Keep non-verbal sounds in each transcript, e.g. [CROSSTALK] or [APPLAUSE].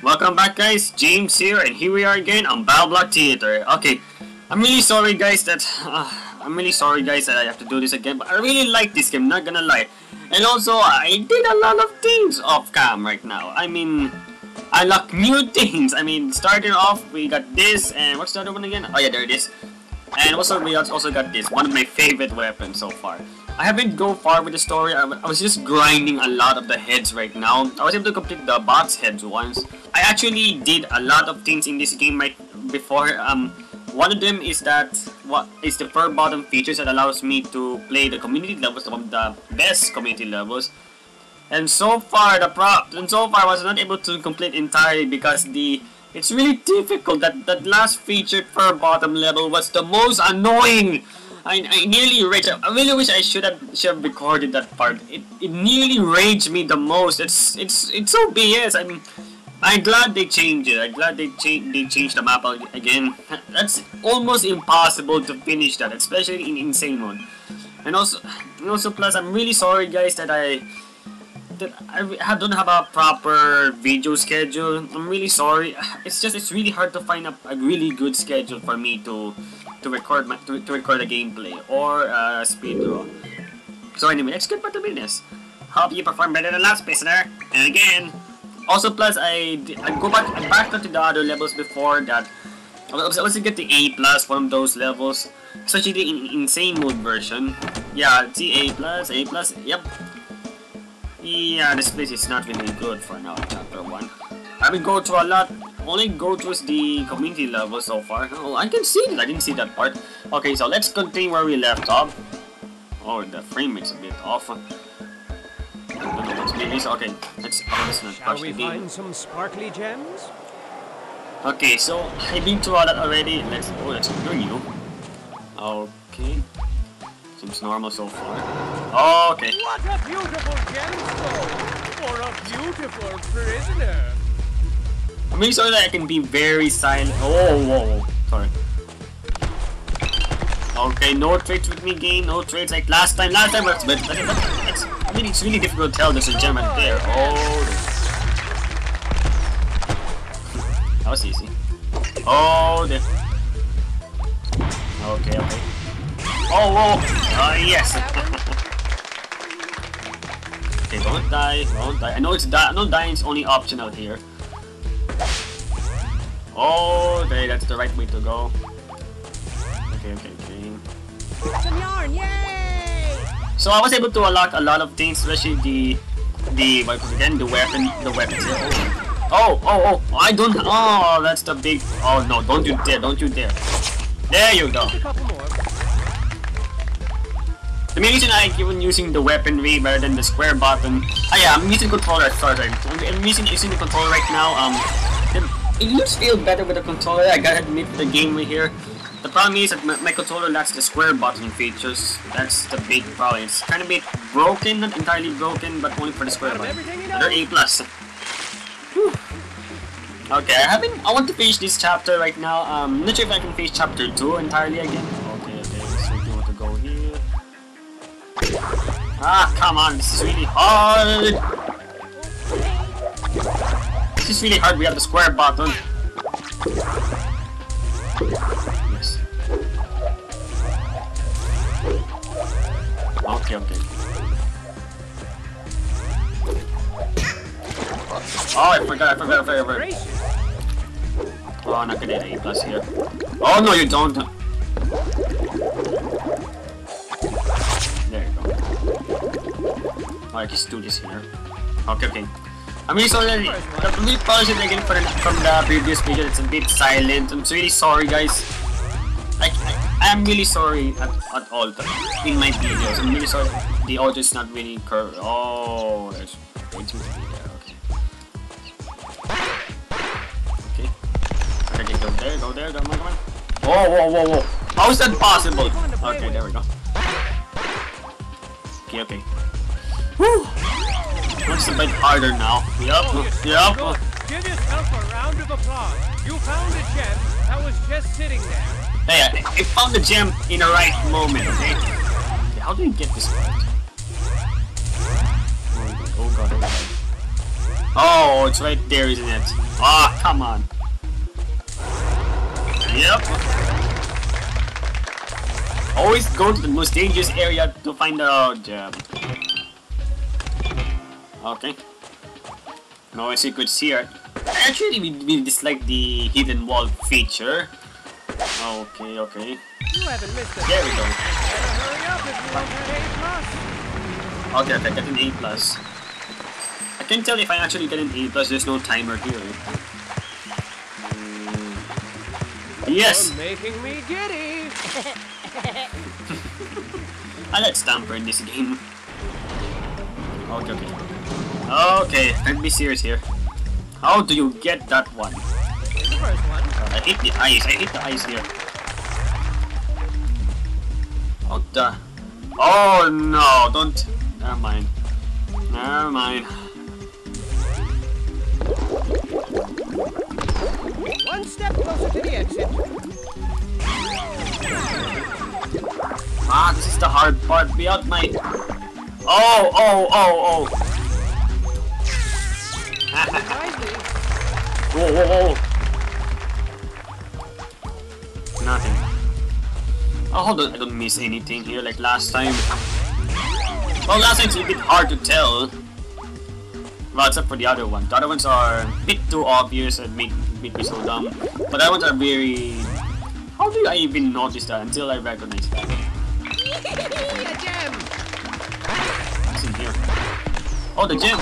Welcome back guys, James here and here we are again on Battle Block Theater. Okay, I'm really sorry guys that... Uh, I'm really sorry guys that I have to do this again, but I really like this game, not gonna lie. And also, I did a lot of things off cam right now. I mean, I unlocked new [LAUGHS] things. I mean, starting off, we got this, and what's the other one again? Oh yeah, there it is. And also, we also got this, one of my favorite weapons so far. I haven't go far with the story. I, was just grinding a lot of the heads right now. I was able to complete the boss heads once. I actually did a lot of things in this game right before. Um, one of them is that what is the Furbottom features that allows me to play the community levels, one of the best community levels. And so far, the pro and so far I was not able to complete entirely because the it's really difficult. That that last featured Furbottom level was the most annoying. I, I nearly raged. I really wish I should have should have recorded that part. It it nearly raged me the most. It's it's it's so BS. I'm I'm glad they changed it. I'm glad they changed they changed the map again. That's almost impossible to finish that, especially in insane mode. And also, and also plus, I'm really sorry guys that I that I don't have a proper video schedule. I'm really sorry. It's just it's really hard to find a, a really good schedule for me to to record my to, to record a gameplay or a speed draw. So anyway, let's get back to business. Hope you perform better than last, listener. And again, also plus I I go back I back to the other levels before that. I was, to get the A plus one of those levels, especially the in, insane mode version. Yeah, see A plus, A plus. Yep. Yeah, this place is not really good for now, chapter one. I will go to a lot only go towards the community level so far. Oh, I can see it. I didn't see that part. Okay, so let's continue where we left off. Oh, the frame is a bit off. I don't know what's maybe so okay, let's oh, let's Shall we find some sparkly gems? Okay, so I've been through all that already. Let's oh that's you're new. Okay. Seems normal so far. Oh, okay. What a beautiful gemstone for a beautiful prisoner. I'm really sorry that I can be very silent. Oh, whoa, whoa. Sorry. Okay, no trades with me game, no trades like last time. Last time, but, but, it's, I mean, it's really difficult to tell there's a gem right there. Oh, that was easy. Oh, there. Okay, okay. Oh, whoa! Oh, yes! [LAUGHS] okay, don't die, don't die. I know it's die. I know dying is only optional here. Oh, okay, that's the right way to go. Okay, okay, okay. Some yarn, yay! So I was able to unlock a lot of things, especially the the what again the weapon the weapons. Oh, oh, oh! I don't. Oh, that's the big. Oh no! Don't you dare! Don't you dare! There you go. The main reason I keep on using the weaponry rather than the square button. Ah yeah, I'm using controller. Sorry, sorry. I'm using using the controller right now. Um, it looks feel better with the controller, I gotta admit the gameplay here. The problem is that my, my, controller lacks the square button features. That's the big problem. It's kind of bit broken, not entirely broken, but only for the square button. They're A+. plus. Okay, I haven't. I want to finish this chapter right now. Um, I'm not sure if I can finish chapter 2 entirely again. Ah, come on, this is really hard! This is really hard. We have the square button. Yes. Okay, okay. Oh, I forgot, I forgot, I forgot. Oh, I'm not gonna get A plus here. Oh, no, you don't. Go. I just do this here. Okay, okay. I'm really sorry. The really apologize again for the, from the previous video. It's a bit silent. I'm really sorry, guys. I, I am really sorry at, at all in my videos. I'm really sorry. The audio is not really curved. Oh, there's way too many there. Okay. Okay. Okay, go there, go there, come on, come on. Whoa, whoa, whoa, whoa. How is that possible? Okay, there we go. Okay, okay. Woo! Looks a bit harder now. Yep, yep. Give yourself a round of applause. You found a gem that was just sitting there. Hey, I, I found the gem in the right moment, okay? okay how do you get this part? Oh god, oh god, oh god. Oh, it's right there, isn't it? Ah, oh, come on. Yep. Always go to the most dangerous area to find the gem. Okay. No secrets here. Actually, we, we dislike the hidden wall feature. Okay, okay. You haven't missed a There we go. Better hurry up if you want that A plus. Okay, okay, get an A plus. I can't tell if I actually get an A plus, there's no timer here. Mm. Yes! You're making me giddy. [LAUGHS] I like Stamper in this game. Okay, okay. Okay, can't be serious here. How do you get that one? Here's the first one. I hit the ice, I hit the ice here. Oh, the... Oh no, don't... Never mind. Never mind. One step closer to the exit. Ah, this is the hard part. Be out my... Oh, oh, oh, oh. Whoa, whoa, whoa. Nothing. Oh, hold on. I don't miss anything here like last time. Well, last time's a bit hard to tell. Well, except for the other one. The other ones are a bit too obvious and make, make me so dumb. But the other ones are very... How do I even notice that until I recognize that? a [LAUGHS] gem. What's in here? Oh, the gem!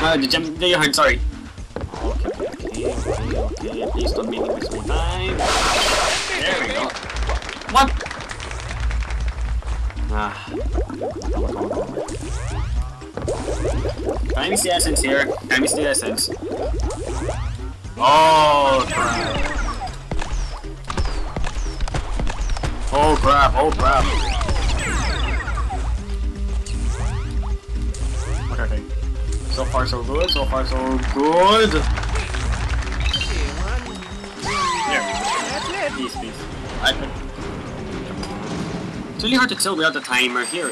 Uh, the gem, the yard, sorry. Please don't make me waste my time. There we go. What? Ah. Time is the essence here. Time is the essence. Oh, crap. Oh, crap, oh, crap. Okay, okay. So far so good, so far so good. Please, please. I, I- it's really hard to tell without the timer here.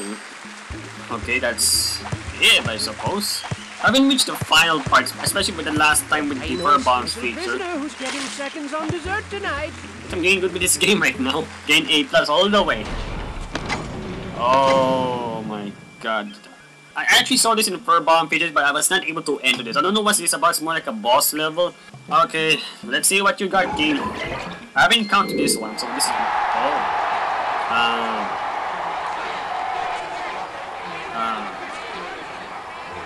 Okay, that's it, I suppose. I haven't reached the final parts, especially with the last time with the fur a bombs feature. who's getting seconds on dessert tonight. I'm getting good with this game right now. Gain A plus all the way. Oh my god. I actually saw this in the fur bomb pages, but I was not able to enter this. I don't know what this about. It's more like a boss level. Okay, let's see what you got, game. I haven't encountered this one, so this is. Oh. Um. Um.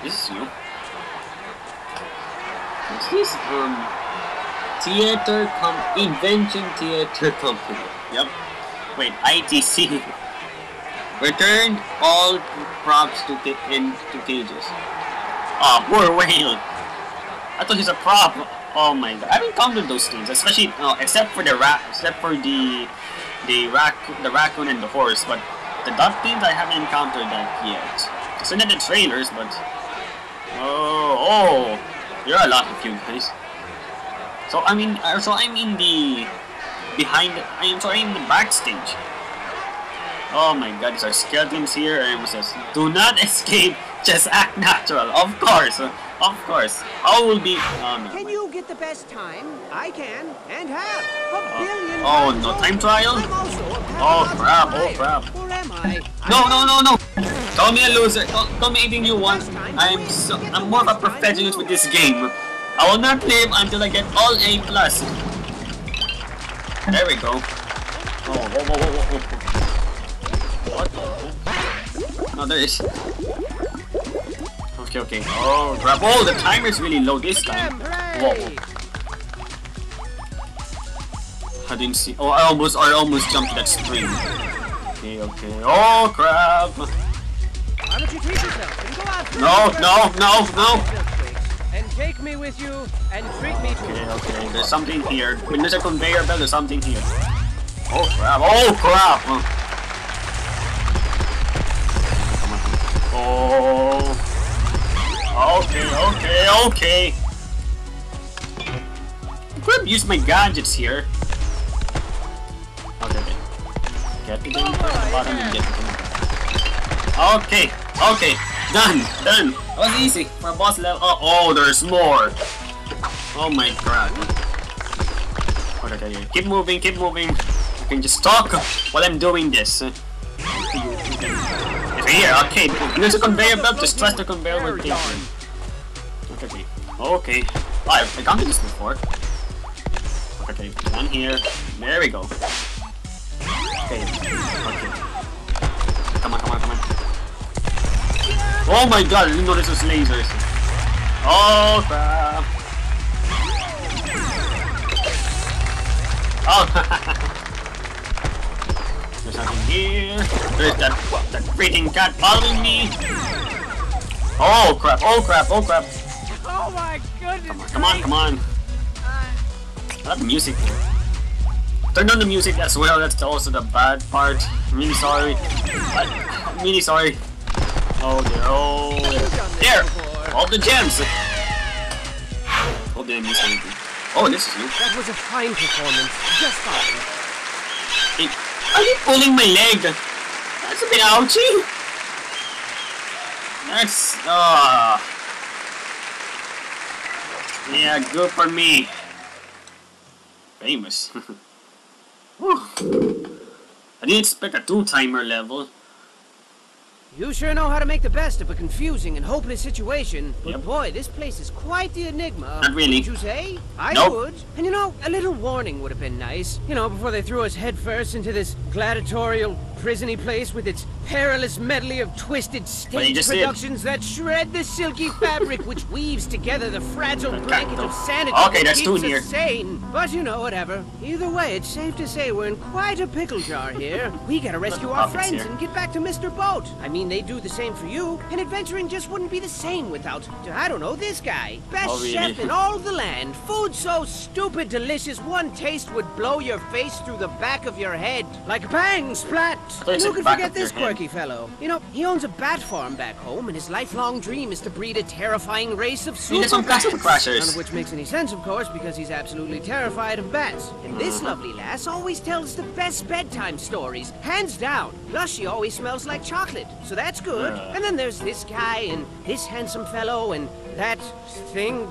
This is new. What's this? Um. Theater Com Invention Theater Company. Yep. Wait, ITC. [LAUGHS] Return all props to ca- in to cages. Ah, poor whale. I thought he's a prop. Oh my god, I've encountered those things, especially except for the rat, except for the the rac the raccoon and the horse. But the duck things, I haven't encountered that yet. It's in the trailers, but oh oh, there are a lot of you guys. So I mean, uh, so I'm in the behind. I am sorry, in the backstage. Oh my god, these are skeletons here, and it says, "Do not escape. Just act natural." Of course, of course. I will be. Oh no. Can you get the best time? I can, and have. A oh. billion oh, no time trial? I'm also a Oh, crap, oh, crap. Or am I? No, no, no, no! Call me a loser. Call, call me anything you want. I'm so. I'm more of a perfectionist with this game. I will not live until I get all A plus. There we go. Oh, whoa, whoa, whoa, whoa, whoa. Oh, there is. Okay, okay. Oh, crap. Oh, the timer's really low this time. Whoa. I didn't see. Oh, I almost, I almost jumped that string. Okay, okay. Oh, crap. No, no, no, no. And take me with you and treat me to Okay, okay. There's something here. When there's a conveyor belt, there's something here. Oh, crap. Oh, crap. Okay, okay, okay. I could have used my gadgets here. Okay. Get to the bottom and get Okay, okay. Done, done. was easy for boss level. Oh, oh, there's more. Oh my god. Okay, okay, okay. keep moving, keep moving. You can just talk while I'm doing this. Here, okay. Use a conveyor belt, just trust the conveyor belt. Very. Okay, okay. Oh, I've I've this before. Okay. One here. There we go. Okay. Okay. Come on, come on, come on. Oh my god, I didn't know this was lasers. Oh crap. Oh. [LAUGHS] There's that, that freaking cat following me. Oh crap, oh crap, oh crap. Oh my goodness! Come on, come on. I love the music. Turn on the music as well, that's also the bad part. I'm really sorry. I- I'm really sorry. Oh dear, oh dear. There! All the gems! Oh damn, miss anything. Oh, this is you. That was a fine performance. Just fine. Hey, are you pulling my leg? A bit. [LAUGHS] That's ah. yeah, good for me. Famous. [LAUGHS] I didn't expect a two timer level. You sure know how to make the best of a confusing and hopeless situation. But Yep. boy, this place is quite the enigma. Not really. Would you say? I Nope. would. And you know, a little warning would have been nice. You know, before they threw us headfirst into this gladiatorial, prisony place with its perilous medley of twisted stage productions that shred the silky [LAUGHS] fabric which weaves together the fragile blanket of sanity Okay, that keeps us sane. But you know, whatever. Either way, it's safe to say we're in quite a pickle jar here. We gotta rescue our friends here. and get back to Mr. Boat. I mean, they do the same for you, and adventuring just wouldn't be the same without, I don't know, this guy. Best Oh, really? chef in all the land. Food so stupid delicious, one taste would blow your face through the back of your head. Like bang, splat. Who could forget this quirky fellow? You know, he owns a bat farm back home, and his lifelong dream is to breed a terrifying race of super some bats. Crashers. None of which makes any sense, of course, because he's absolutely terrified of bats. And this Mm-hmm. lovely lass always tells the best bedtime stories, hands down. Plus, she always smells like chocolate, so that's good. And then there's this guy and this handsome fellow and that thing.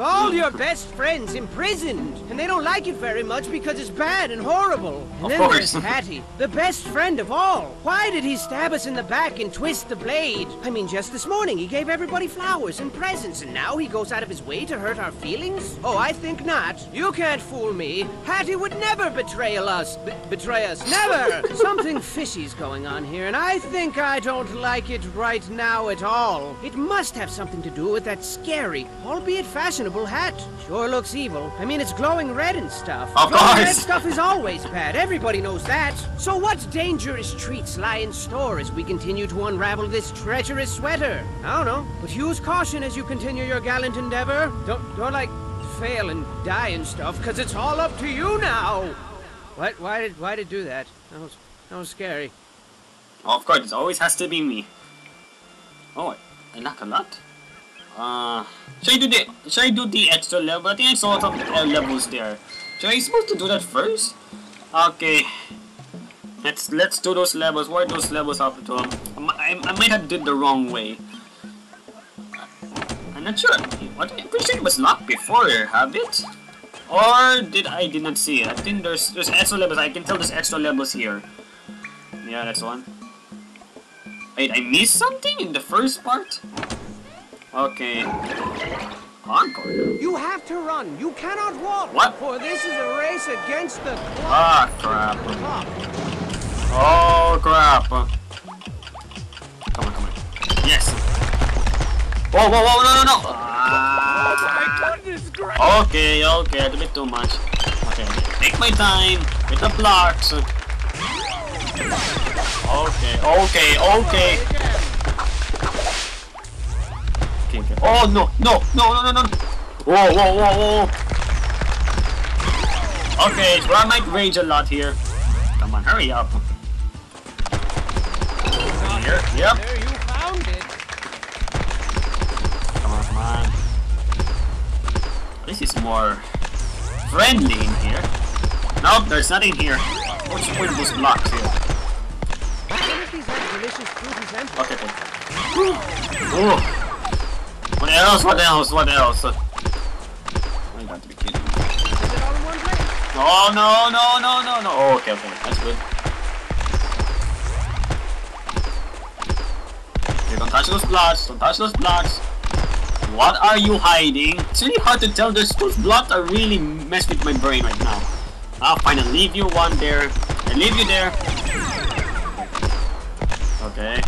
All your best friends imprisoned, and they don't like it very much because it's bad and horrible. And Of then course. there's Hatty, the best friend of all. Why did he stab us in the back and twist the blade? I mean, just this morning he gave everybody flowers and presents, and now he goes out of his way to hurt our feelings? Oh, I think not. You can't fool me. Hatty would never betray us. B- betray us. Never! [LAUGHS] Something fishy's going on here, and I think I don't like it right now at all. It must have something to do with that scary, albeit fashionable hat. Sure looks evil. I mean, it's glowing red and stuff. Of glowing red stuff is always bad. Everybody knows that. So what dangerous treats lie in store as we continue to unravel this treacherous sweater? I don't know, but use caution as you continue your gallant endeavor. Don't, don't like fail and die and stuff, because it's all up to you now. What? Why did? Why did do that? That was, that was scary. Oh, of course, it always has to be me. Oh, I lack a lot. Uh, should I do the should I do the extra level? I think I saw some uh, levels there. Should I supposed to do that first? Okay. Let's let's do those levels. What are those levels up to? Um, I, I, I might have did the wrong way. I'm not sure. What? I'm pretty sure it was locked before. Have it? Or did I did not see it? I think there's there's extra levels. I can tell there's extra levels here. Yeah, that's one. Wait, I missed something in the first part? Okay. Encore. You have to run. You cannot walk. What? For this is a race against the clock. Ah, crap. Oh, crap. Come on, come on. Yes. Whoa, whoa, whoa, no, no, no. Oh Ah. my goodness gracious! Okay, okay, that's a bit too much. Okay, take my time with the blocks. Okay, okay, okay. Okay, okay. Oh no, no, no, no, no, no. Whoa, whoa, whoa, whoa. Okay, so I might rage a lot here. Come on, hurry up. Here, yep. There you found it. Come on, come on. This is more friendly in here. Nope, there's nothing here. What's the point of those blocks here? Some of these have delicious fruity samples. Okay, okay. Ooh. What else? What else? What else? I got to be kidding. place? Oh no no no no no. Oh, okay okay. That's good. Okay, don't touch those blocks. Don't touch those blocks. What are you hiding? It's really hard to tell. Those, those blocks are really mess with my brain right now. I'll fine. I'll leave you one there. I leave you there. Okay.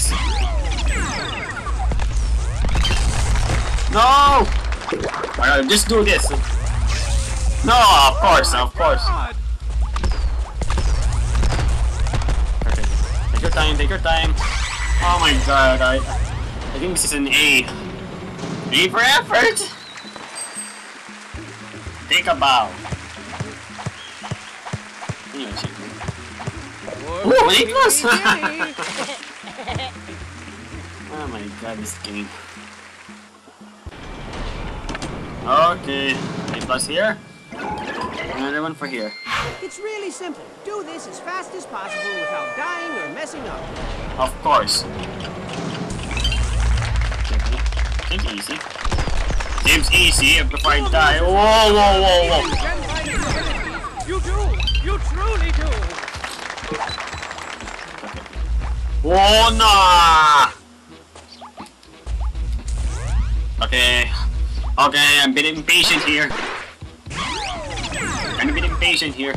Yes. No! Alright, just do this. No, of course, of course. God. Okay. Take your time, take your time. Oh my god, I I think this is an A. A for effort! Take a bow. Anyway, check. Ooh, A plus! [LAUGHS] oh god, this game. Okay, A plus here. Another one for here. It's really simple. Do this as fast as possible without dying or messing up. Of course. Think easy. Seems easy before I die. Whoa, whoa, whoa, whoa. Gem finding abilities. You do. You truly do. Whoa, nah. Okay. Okay, I'm a bit impatient here. I'm a bit impatient here.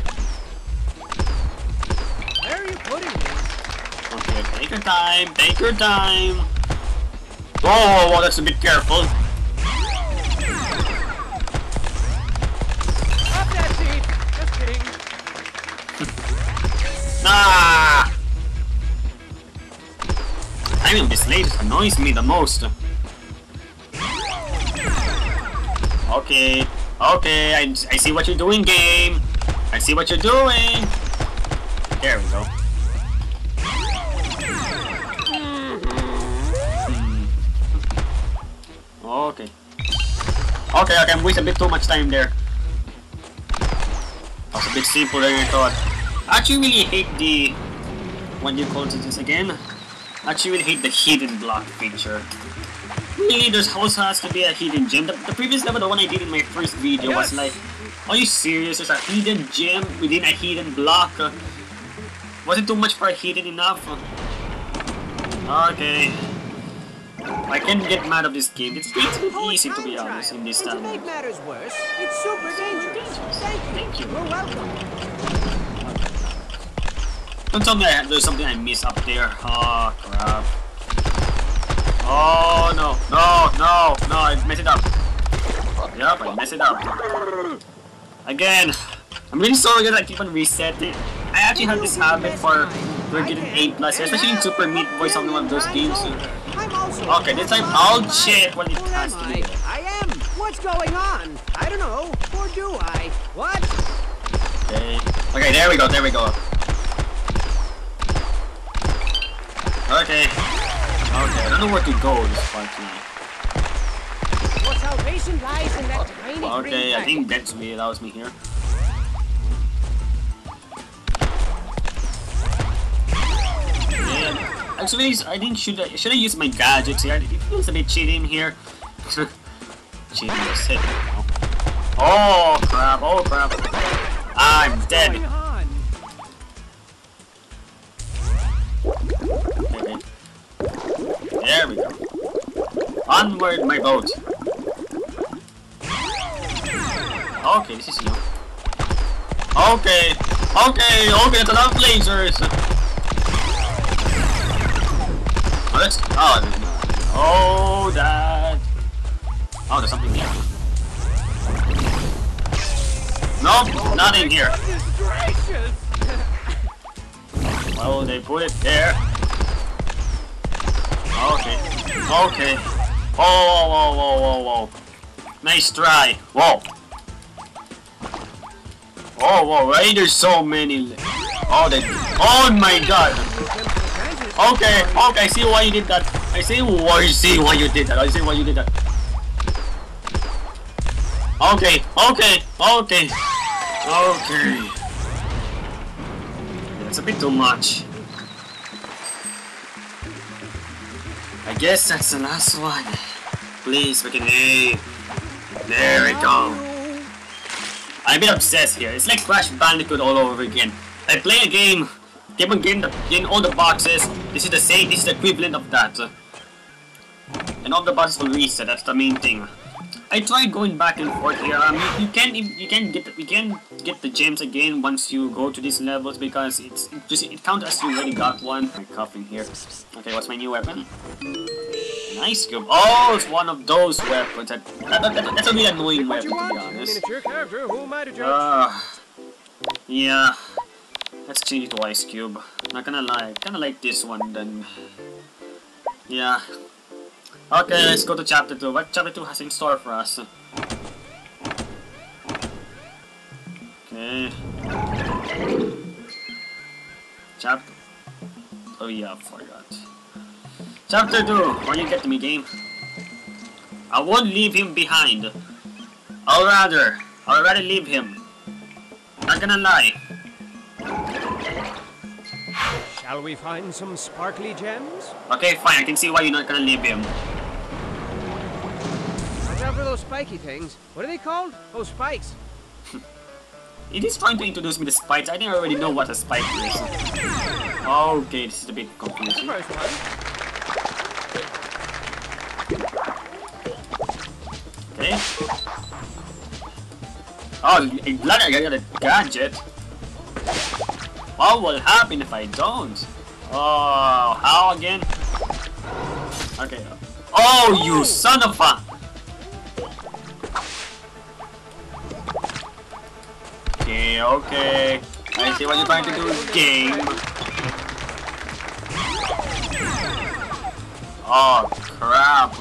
Where are you putting this? Okay, take your time, take your time. Whoa, whoa, whoa, that's a bit careful. Up that seat. Just kidding. [LAUGHS] Ah! Timing this late annoys me the most. Okay, okay, I, I see what you're doing, game. I see what you're doing. There we go. Hmm. Okay. Okay, okay, I'm wasting a bit too much time there. That was a bit simpler than I thought. I actually really hate the... What do you call this again? I actually really hate the hidden block feature. Really, there's also has to be a hidden gem. The, the previous level, the one I did in my first video, was like, are you serious? There's a hidden gem within a hidden block. Uh, was it too much for a hidden enough? Okay. I can't get mad of this game. It's Oh, easy to be honest in this to time. make matters worse, it's super dangerous. Thank you. Thank you. You're welcome. Don't tell me I, there's something I missed up there. Oh, crap. Oh. No, no, I messed it up. Yep, I messed it up. Again. I'm really sorry that I keep on resetting. I actually have this habit for for getting 8 plus, especially in Super Meat Boy, something one of those games. Okay, this time I'll check what it has to I? am. What's going on? I don't know. Or do I? What? Okay. Okay, there we go, there we go. Okay. Okay, I don't know where to go this part. What salvation lies in that tiny Okay, I think that's me allows me here. Yeah. Actually, I didn't should I should I use my gadgets here? It feels a bit cheating here. [LAUGHS] cheating is hit. Oh crap! Oh crap! I'm dead. going on? Okay, okay. There we go. Onward, my boat. Okay, this is you. Okay, okay, okay, lot of lasers. Oh, that's, oh, oh, that. Oh, there's something here. Nope, not in here. Well, they put it there. Okay. Okay. Whoa, whoa, whoa, whoa, whoa, whoa. Nice try. Whoa. Whoa, whoa, why there's so many... Oh, they... Oh my god. Okay, okay, I see why you did that. I see why you see why you did that. I see why you did that. Okay, okay, okay. Okay. That's a bit too much. I guess that's the last one. Please, we can A. There we go. I'm a bit obsessed here. It's like Crash Bandicoot all over again. I play a game, keep on getting, the, getting all the boxes. This is the same, this is the equivalent of that. And all the boxes will reset, that's the main thing. I tried going back and forth here. Um, you, you can you can get the, you can get the gems again once you go to these levels because it's it just it counts as you already got one. I'm coughing here. Okay, what's my new weapon? Nice cube. Oh, it's one of those weapons. That, that, that, that's a really annoying weapon to be honest. Miniature character. Who am I to judge? Uh, yeah. Let's change it to Ice Cube. Not gonna lie, kinda like this one then. Yeah. Okay, let's go to chapter 2. What chapter 2 has in store for us? Okay. Chapter. Oh yeah, I forgot. Chapter 2. What you get to me, game? I won't leave him behind. I'll rather. I'll rather leave him. Not gonna lie. Shall we find some sparkly gems? Okay, fine. I can see why you're not gonna leave him. Watch out for those spiky things. What are they called? Oh, spikes. [LAUGHS] It is trying to introduce me to spikes. I think I already know what a spike is. Okay, this is a bit confusing. First one. Okay. Oh, glad I got a gadget. What will happen if I don't? Oh, how again? Okay. Oh, you son of a... Okay, okay. I see what you're trying to do, game. Oh, crap.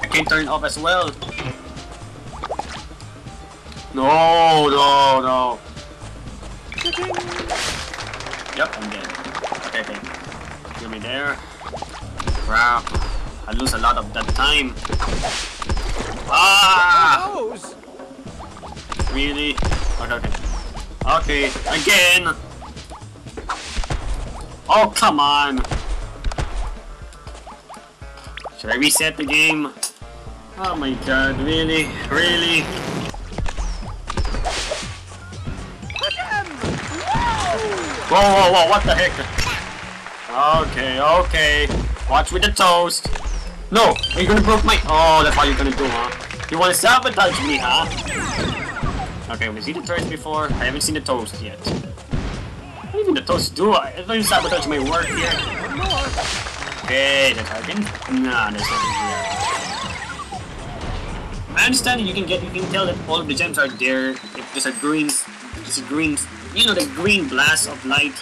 I can turn it off as well. No, no, no. Yep, I'm dead. Okay, okay. Kill me there. Crap. I lose a lot of that time. Ah! Really? Okay, okay. Okay, again! Oh, come on! Should I reset the game? Oh my god, really? Really? Whoa, whoa, whoa, what the heck? Okay, okay. Watch with the toast. No, you're gonna broke my... Oh, that's what you're gonna do, huh? You wanna sabotage me, huh? Okay, we've seen the turrets before. I haven't seen the toast yet. What even the toast do? I don't even sabotage my work here. Okay, that's I can. Nah, there's nothing here. I understand you can get, you can tell that all of the gems are there. If there's a green, there's a green, you know, the green blast of light.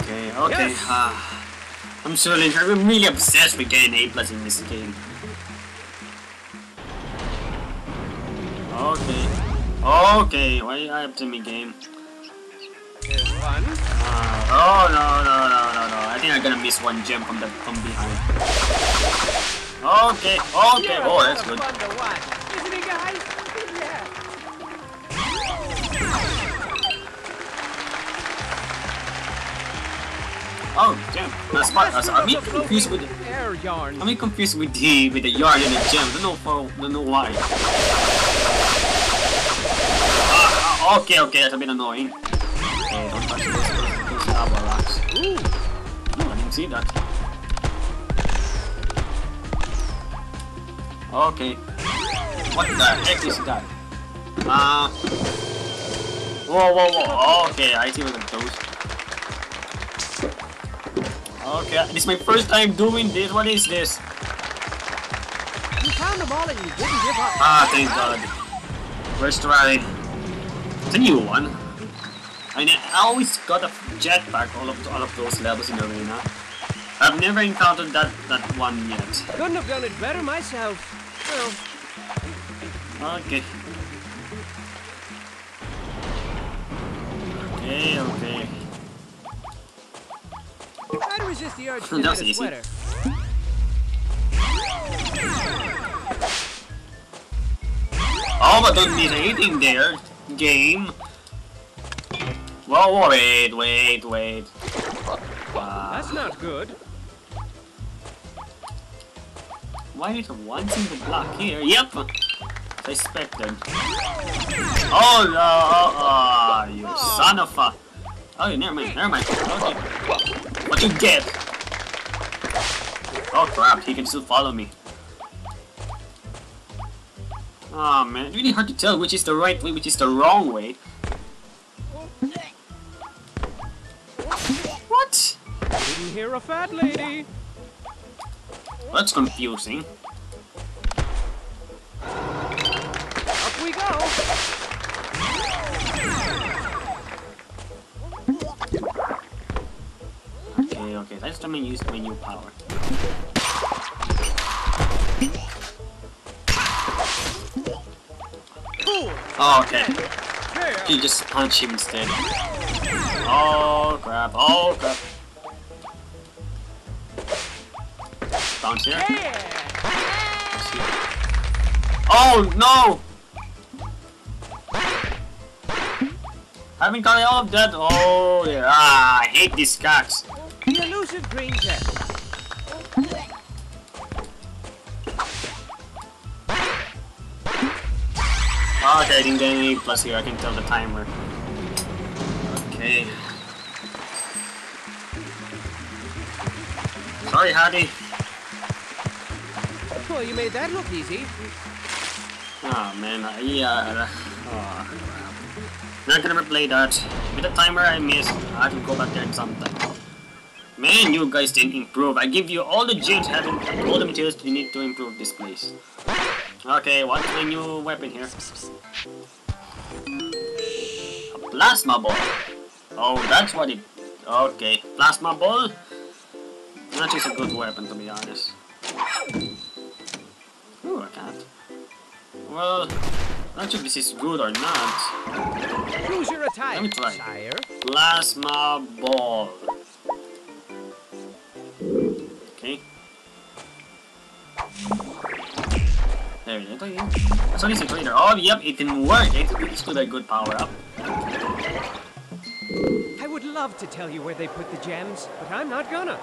Okay, okay. Yes. ah. I'm so I'm really obsessed with getting A plus in this game. Okay. Okay, why are you up to me game? Here's one. Uh, oh no no no no no! I think I'm gonna miss one gem from the from behind. Okay, okay. A Oh, that's good. Oh damn! That's smart. That's, I'm the confused with. air yarn. I'm confused with the with the yarn and the gem. Don't know for don't know why. Ah, ah, okay, okay, that's a bit annoying. Okay, don't touch those, those, those lava rocks. Ooh, Ooh, I didn't see that. Okay. What the heck is that? Uh. Whoa, whoa, whoa. Okay, I see what goes. Okay, this is my first time doing this. What is this? You found them all and you didn't give up. Ah, thank God. First try. It's a new one. I, ne- I always got a jetpack all of all of those levels in the arena. I've never encountered that that one yet. Couldn't have done it better myself. Well, Okay. Okay, okay. Resist the urge to was a easy. sweater. Oh, but don't miss anything there. Game. Whoa, whoa, wait, wait, wait. Wow. That's not good. Why is one single block here? Yep! As expected. Oh no! Oh, you son of a... Oh, never mind, never mind. Okay. What you get? Oh crap, he can still follow me. Oh man, it's really hard to tell which is the right way, which is the wrong way. What? Didn't hear a fat lady. That's confusing. Try use my new power. Oh, okay. You just punch him instead. Oh crap, oh crap. Bounce here. Oh no! I haven't got all of that. Oh yeah. Ah, I hate these cats. Green. Okay, I didn't get any plus here. I can tell the timer. Okay. Sorry, Hardy. Well, you made that look easy. Oh man, uh, yeah. Oh, crap. Not gonna replay that. With the timer I missed, I have to go back there sometime. Man, you guys didn't improve. I give you all the gems, having all the materials you need to improve this place. Okay, what's my new weapon here? A plasma ball. Oh, that's what it. Okay, plasma ball. That is a good weapon, to be honest. Ooh, a cat. Well, not sure if this is good or not. Choose your Let me try. sire. Plasma ball. Okay. There it is. Oh, yeah. That's only six later. Oh, yep, it didn't work. It, it's still a good power up. I would love to tell you where they put the gems, but I'm not gonna.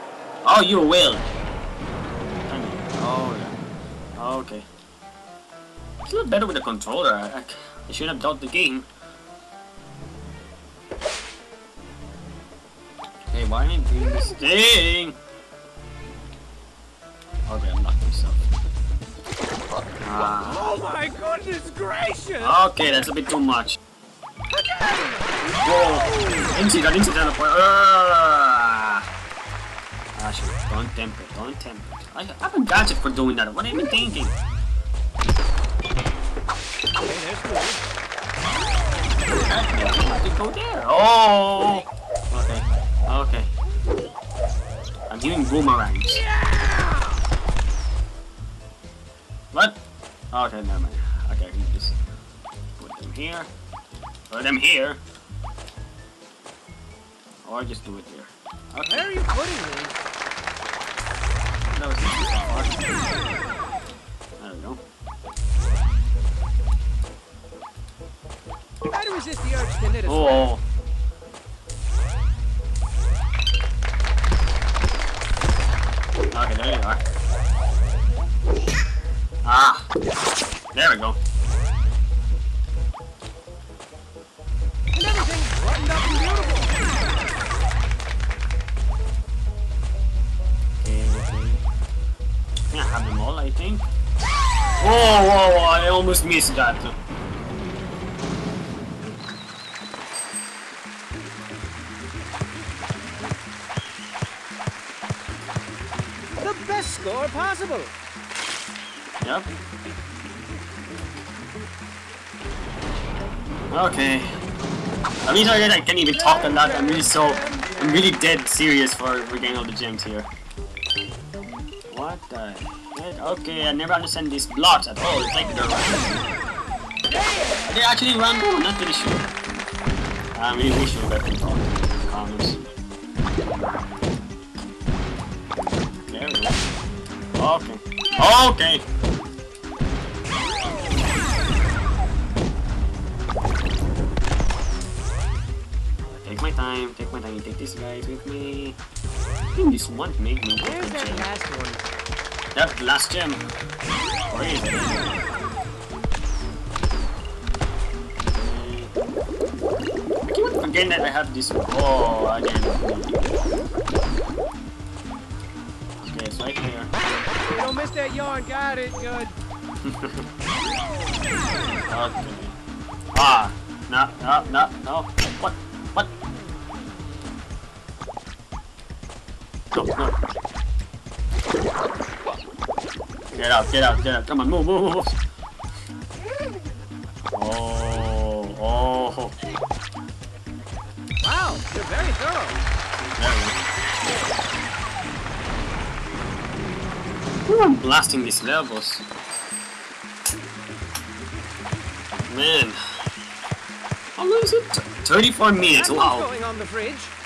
Oh, you will. I mean, oh, yeah. Okay. It's a lot better with the controller. I, I, I shouldn't have doubt the game. Hey, why am I doing this thing? Okay, I'm locked myself. Ah, Oh my goodness gracious! okay, that's a bit too much. Whoa! See that, didn't see point. Ah, ah shit. Don't tempt it, don't tempt it. I, I have a gadget for doing that. What are you thinking? Okay, there's cool. to go there. Oh! Okay, okay. I'm hearing boomerangs. What? Oh, okay, never mind. Okay, I can just put them here. Put them here. Or just do it here. Okay, Where are you putting these? that was. There we go. Try to resist the urge to knit a. Oh. I'm really sorry that I can't even talk a lot. I'm really so, I'm really dead serious for getting all the gems here. What the? Okay, I never understand these blocks at all. It's like they're random. They actually random? I'm not really sure. I'm really wish in the comments. We. Okay. Okay. Make me There's work that last one. Yep, last gem. Where is it? I keep on forgetting that I have this. Oh, again. Okay, it's right here. You don't miss that yarn. Got it. Good. [LAUGHS] Okay. Ah, no, no, no, no. No, no. Get out, get out, get out. Come on, move, move, move. Oh, oh. Wow, you're very thorough. There we go. Ooh, I'm blasting these levels. Man. How long is it? 34 minutes, wow. going on the fridge.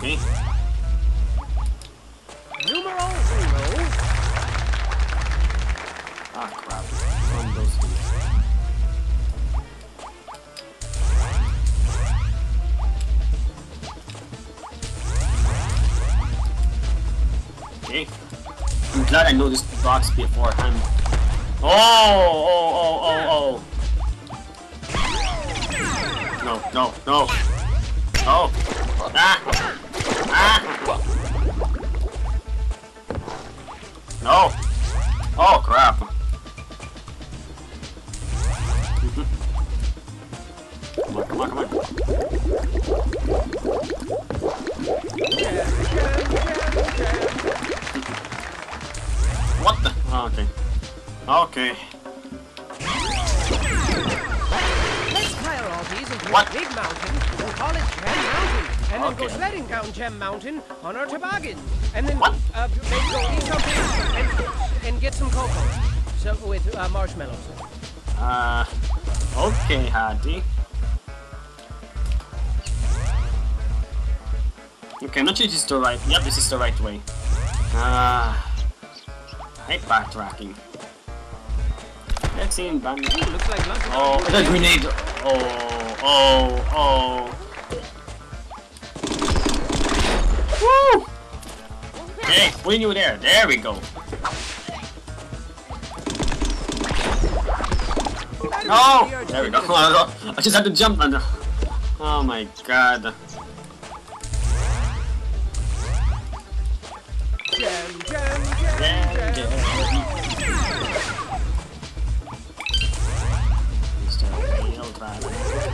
Numero uno. Ah, crap. From those things. Okay. I'm glad I know this box beforehand. Oh, oh, oh, oh, oh. No, no, no. No. Ah. No. Oh, crap. come on, come on, come on. What the? Oh, okay. Okay. Let's pile all these into What? a big mountain and call it Gem Mountain. And then go sledding down Gem Mountain on our toboggan. And then What? uh, maybe go eat something and, and get some cocoa. So with uh, marshmallows. Uh, okay, Hatty. Okay, I'm not sure this is the right. Yep, this is the right way. Ah, I hate backtracking. Let's see in band. Looks like lunch. Oh, the [LAUGHS] grenade! Oh, oh, oh. Woo! Okay, putting you there. There we go. No! There we go. I just had to jump and. Oh my god.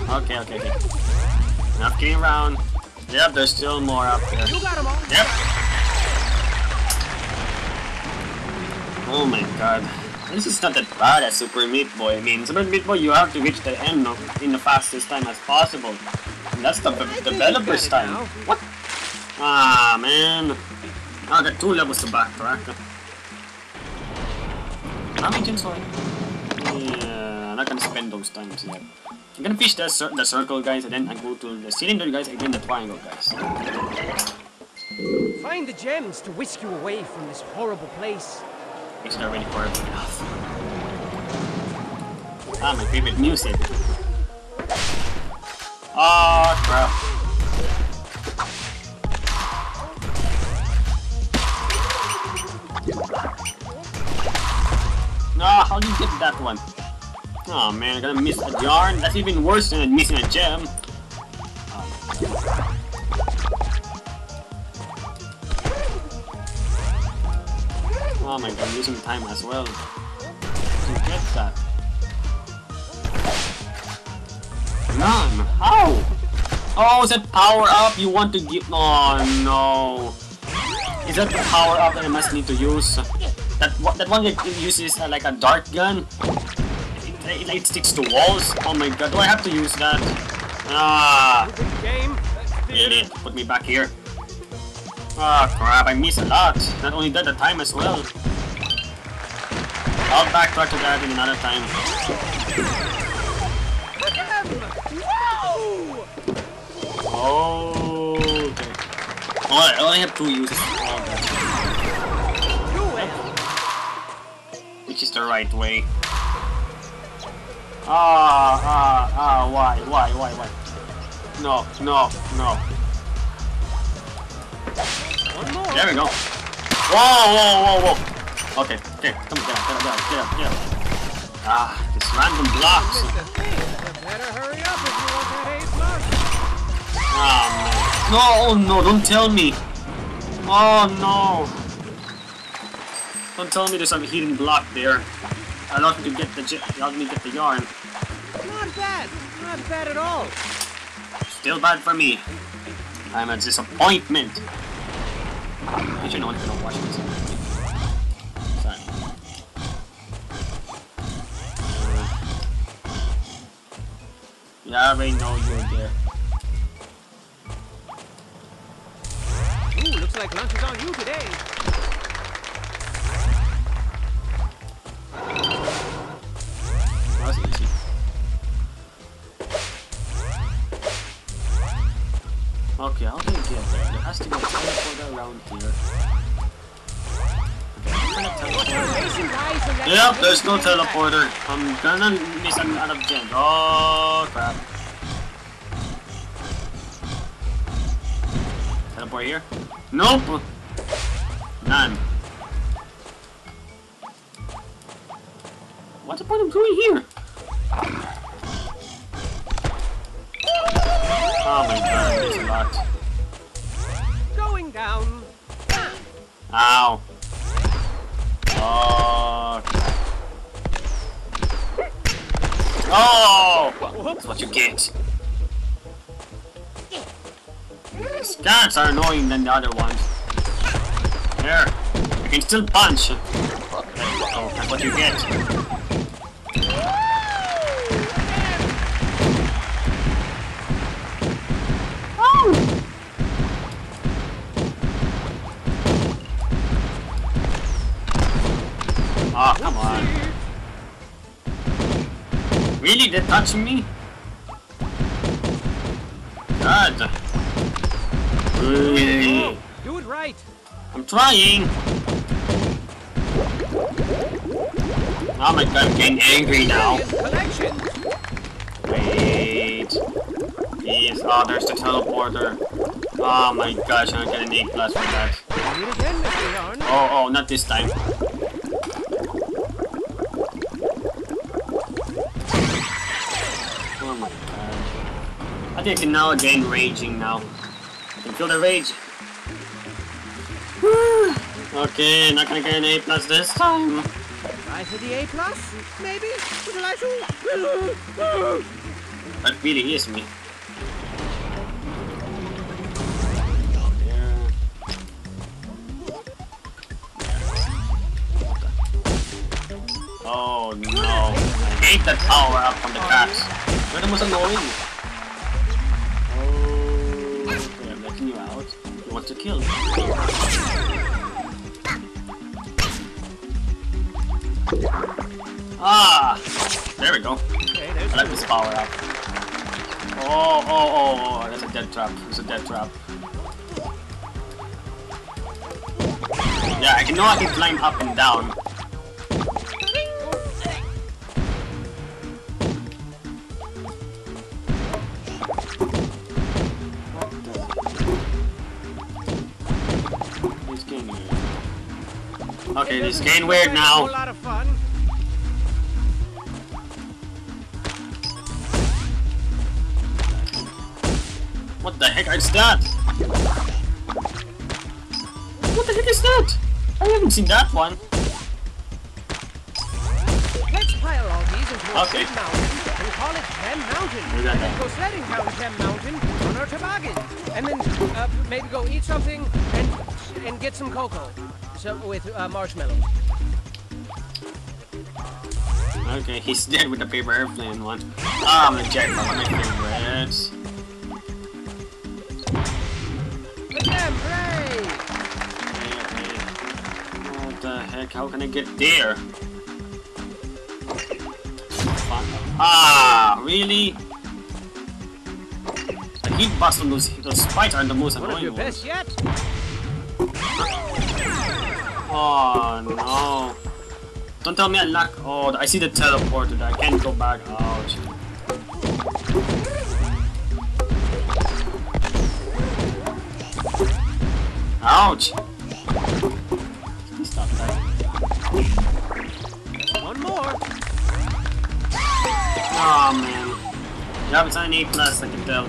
Okay, okay, okay. Enough getting around. Yep, there's still more up there. You got them all. Yep. Oh my god. This is not that bad as Super Meat Boy. I mean, Super Meat Boy, you have to reach the end of, in the fastest time as possible. And that's the developer's time. now. What? Ah, man. I got two levels to backtrack. How many gems Yeah, I'm not gonna spend those times yet. I'm gonna fish the, cir the circle, guys, and then I go to the cylinder, guys, and then the triangle, guys. Find the gems to whisk you away from this horrible place. It's it already horrible enough. Ah, my favorite music. Ah, crap. Ah, how did you get that one? Oh man, I'm gonna miss a yarn. That's even worse than missing a gem. Oh my god, I'm losing time as well. To get that. None. How? Oh, is that power up you want to give? Oh no. Is that the power up that I must need to use? That that one that uses uh, like a dart gun. It, it, sticks to walls. Oh my god, do I have to use that? Ah, idiot. Put me back here. Ah crap, I missed a lot. Not only that, the time as well. I'll backtrack to that in another time. Oh, okay. Oh, I only have two uses. Oh, which is the right way. Ah, ah, ah, why, why, why, why? no, no, no. One more. There we go. Whoa, whoa, whoa, whoa. Okay, okay, come on, get up, get up, get up, get up. Ah, this random blocks. Mr. Thing, you better hurry up if you want that A plus. Ah, man. No, oh no, don't tell me. Oh no. Don't tell me there's a hidden block there. Allowed me to get the allowed me to get the yarn. Not bad. Not bad at all. Still bad for me. I'm a disappointment. Actually, no one's gonna watch this. Sorry. Yeah, I already know you're there. Ooh, looks like lunch is on you today. Was easy. Okay, how can I get there? There has to be a teleporter around here. Yep, there's no teleporter. I'm gonna miss an out of gen. Oh crap. Teleport here? Nope! None. What's the point of doing here? Are annoying than the other ones. There. You can still punch. You. That's what you get. Oh, come on. Really? They're touching me? I'm trying. Oh my god, I'm getting angry now. Wait. Please. Oh, there's the teleporter. Oh my gosh, I'm gonna need plus for that. Oh, oh, not this time. Oh my god. I think now again raging now. I can feel the rage. Okay, not gonna get an A plus this time. Try for the A plus, maybe? Like to? [LAUGHS] That really is me. Oh no. I hate that power up from the cats. They're the most annoying. Oh, okay, I'm letting you out. You want to kill me. Ah! There we go. Okay, I like this power up. Oh, oh, oh, oh, that's a dead trap. It's a dead trap. Yeah, I can know I can climb up and down. This game weird. Okay, this game weird now. What the heck is that? What the heck is that? I haven't seen that one. Let's pile all these into a Okay. mountain and call it Gem Mountain. And then go sledding down Gem Mountain on our toboggan. And then uh, maybe go eat something and and get some cocoa. So with uh, marshmallows. Okay, he's dead with the paper airplane one. Ah, I'm a jack, one of my the heck? How can I get there? Ah, really? The heat busting on those, those spiders are the most annoying ones. Yet? Oh no. Don't tell me I lack. Oh, I see the teleporter. I can't go back. Ouch. Ouch! Oh man. Yeah, it's an A plus, I can tell.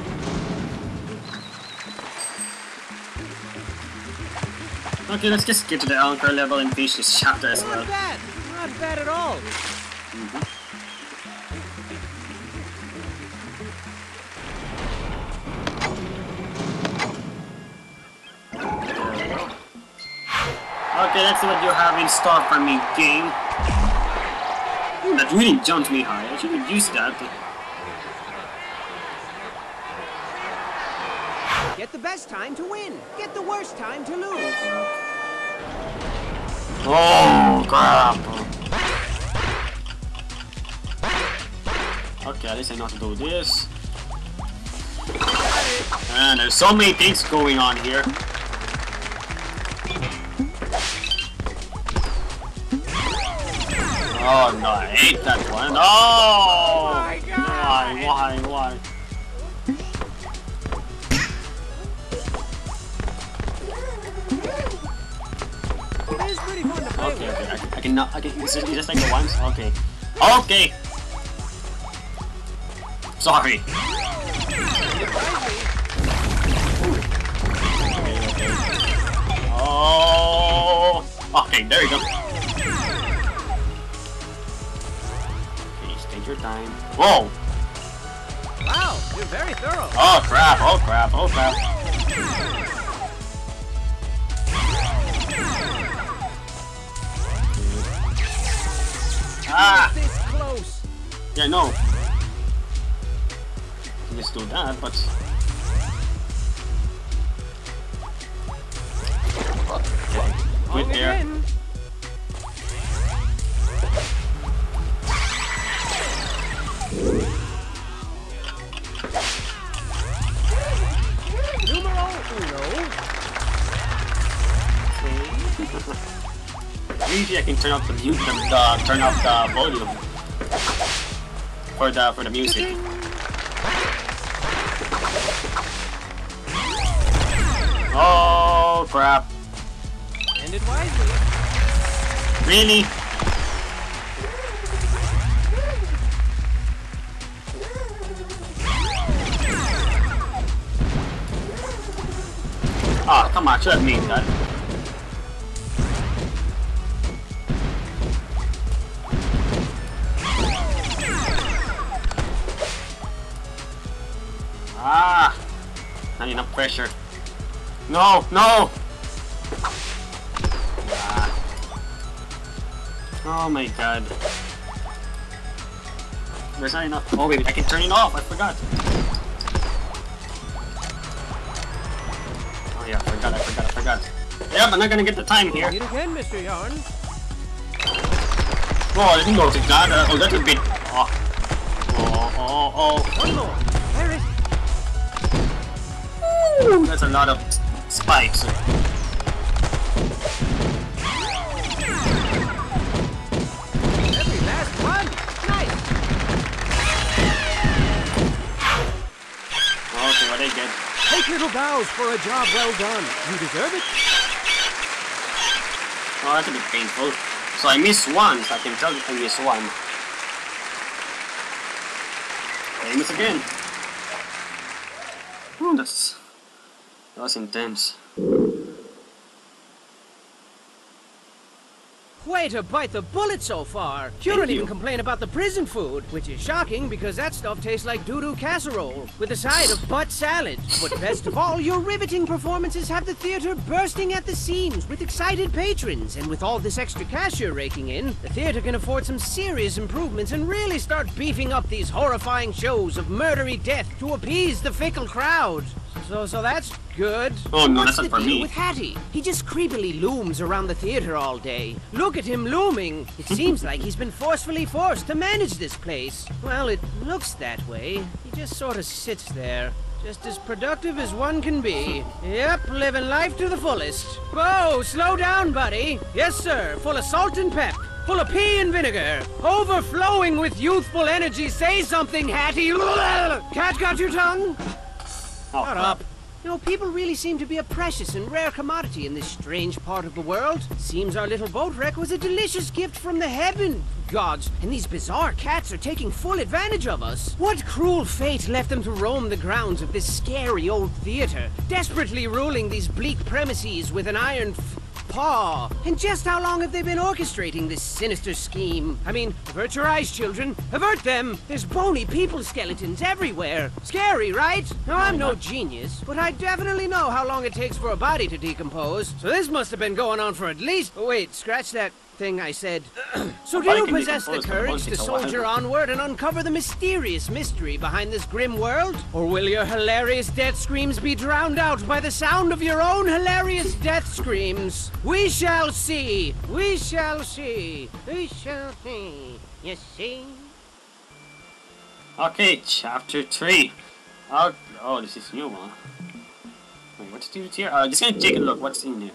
Okay, let's just get to the anchor level and finish this chapter as well. Not bad. Not bad at all. Okay, let's see what you have in store for me, game. That really jumped me high. I should have used that. Get the best time to win. Get the worst time to lose. Oh, crap. Okay, at least I know how to do this. And there's so many things going on here. Oh no, I hate that one. Oh! oh my God. Why, why, why? It is pretty fun to play Okay, okay, I can, I can, not, I can, it's just, just like the ones? Okay. Okay! Sorry. Oh! Okay, there you go. Time. Whoa! Wow, you're very thorough. Oh crap, oh crap, oh crap. Ah! This close. Yeah, no. Let's do that, but... Okay, quit Wrong there. [LAUGHS] Usually I can turn up the mute, the turn up the volume for the for the music. Oh crap! It wisely. Really? Ah, come on, should have made that. No, no! Ah. Oh my god. There's not enough. Oh wait, I can turn it off. I forgot. Oh yeah, I forgot. I forgot. I forgot. Yeah, I'm not gonna get the time here. Meet again, Mr. Yarn. Oh, I didn't go to that. Uh, oh, that's a bit. Oh, oh, oh, oh. One more. There. Ooh, that's a lot of spikes. Every last one. Nice. Okay, what I get? Take little bows for a job well done. You deserve it. Oh, that's a bit painful. So I missed one, so I can tell you I missed one. I miss again. Oh, that's that was intense. Way to bite the bullet so far. You Thank don't even you. complain about the prison food, which is shocking because that stuff tastes like doo-doo casserole with a side of butt salad. But best of all, your riveting performances have the theater bursting at the seams with excited patrons. And with all this extra cash you're raking in, the theater can afford some serious improvements and really start beefing up these horrifying shows of murdery death to appease the fickle crowd. So, so that's good. Oh, no, What's that's not the for deal me. with Hatty? He just creepily looms around the theater all day. Look at him looming. It seems like he's been forcefully forced to manage this place. Well, it looks that way. He just sort of sits there. Just as productive as one can be. Yep, living life to the fullest. Whoa, slow down, buddy. Yes, sir. Full of salt and pep. Full of pea and vinegar. Overflowing with youthful energy. Say something, Hatty. [LAUGHS] Cat got your tongue? Oh, Shut crap. up. You know, people really seem to be a precious and rare commodity in this strange part of the world. Seems our little boat wreck was a delicious gift from the heaven gods, and these bizarre cats are taking full advantage of us. What cruel fate left them to roam the grounds of this scary old theater, desperately ruling these bleak premises with an iron f- paw? And just how long have they been orchestrating this sinister scheme? I mean, avert your eyes, children. Avert them! There's bony people skeletons everywhere. Scary, right? Now, I'm no genius, but I definitely know how long it takes for a body to decompose. So this must have been going on for at least... Oh, wait, scratch that thing I said. [CLEARS THROAT] so do you possess the courage to it's a soldier onward and uncover the mysterious mystery behind this grim world? Or will your hilarious death screams be drowned out by the sound of your own hilarious death screams? We shall see! We shall see! We shall see! You see? Okay, chapter 3. Oh, oh this is new one. Wait, what's this here? Uh, just gonna take a look. What's in here?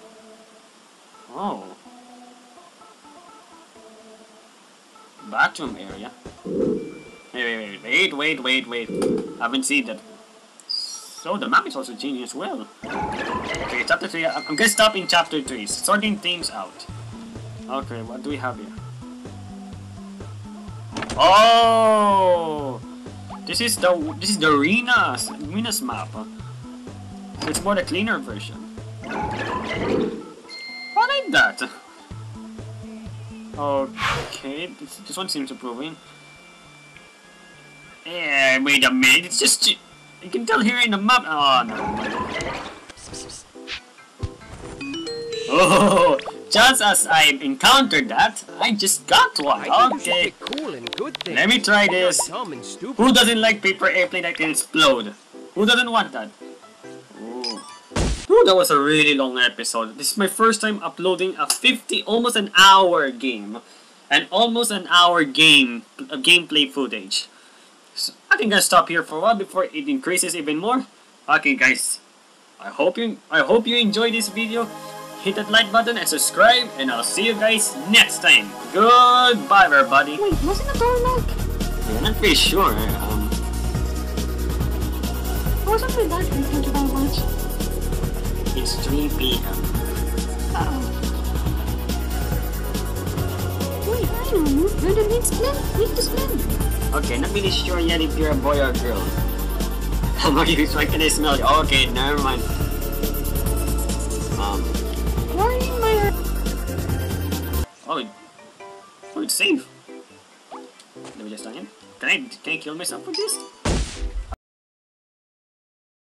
Oh. Bathroom area. Wait, wait, wait, wait, wait, wait, wait. I haven't seen that. So the map is also changing as well. Okay, chapter 3. I'm gonna stop in chapter 3. Sorting things out. Okay, what do we have here? Oh! This is the this is the arenas arenas map. So it's more the cleaner version. I like that. Okay, this, this one seems approving. Yeah, wait a minute. It's just you can tell here in the map. Oh no. Oh, just as I encountered that, I just got one. I think you should Okay, cool and good things. let me try this. Dumb and stupid. Who doesn't like paper airplane that can explode? Who doesn't want that? Ooh. That was a really long episode. This is my first time uploading a 50, almost an hour game. And almost an hour game, uh, gameplay footage. So I think I'll stop here for a while before it increases even more. Okay guys, I hope you I hope you enjoyed this video. Hit that like button and subscribe and I'll see you guys next time. Goodbye everybody. Wait, wasn't the door locked? I'm not pretty sure. Um, wasn't dark and thank you very much. It's 3 p.m. Uh-oh. Wait, I know. You're the next plan? Meet the plan. Okay, not really sure yet if you're a boy or a girl. [LAUGHS] How are you? Why can I smell you? Okay, never mind. Um, Why are you in my... oh, oh, it's safe. Let me just sign in. Can I, can I kill myself with this?